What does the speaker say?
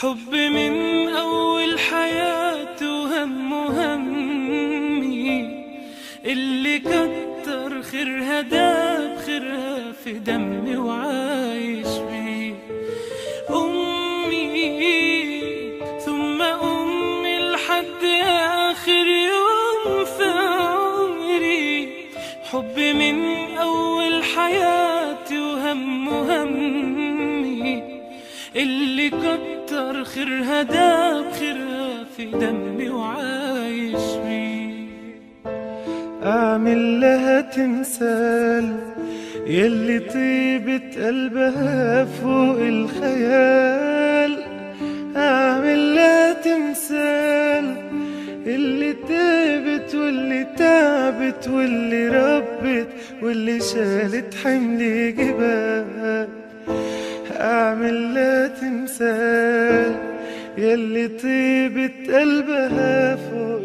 حب من أول حياتي وهم همي. اللي كتر خيرها داب خيرها في دمي وعايش بيه. أمي ثم أمي لحد آخر يوم في عمري حبي من أول حياتي وهم همي. اللي كتر خيرها داب خيرها في دمي وعايش بيه أعمل لها تمثال يلي طيبة قلبها فوق الخيال. أعمل لها تمثال اللي تعبت واللي تعبت واللي ربت واللي شالت حمل جبال. أعمل لها تمثال يلي طيبة قلبها فوق